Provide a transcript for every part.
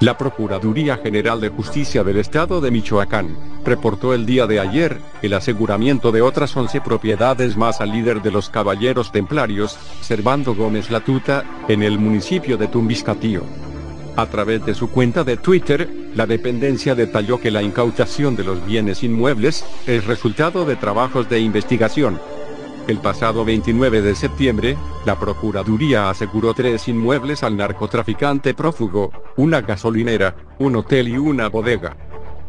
La Procuraduría General de Justicia del Estado de Michoacán reportó el día de ayer el aseguramiento de otras 11 propiedades más al líder de los Caballeros Templarios, Servando Gómez Latuta, en el municipio de Tumbiscatío. A través de su cuenta de Twitter, la dependencia detalló que la incautación de los bienes inmuebles es resultado de trabajos de investigación, el pasado 29 de septiembre, la Procuraduría aseguró tres inmuebles al narcotraficante prófugo, una gasolinera, un hotel y una bodega.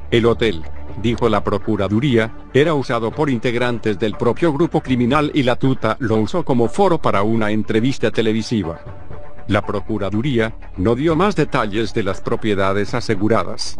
El hotel, dijo la Procuraduría, era usado por integrantes del propio grupo criminal y la tuta lo usó como foro para una entrevista televisiva. La Procuraduría no dio más detalles de las propiedades aseguradas.